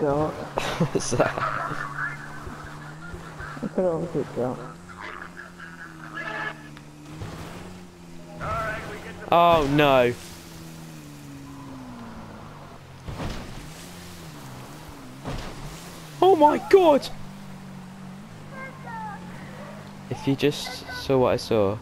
god. What's that? I put it on Oh no. Oh my god! If you just saw what I saw.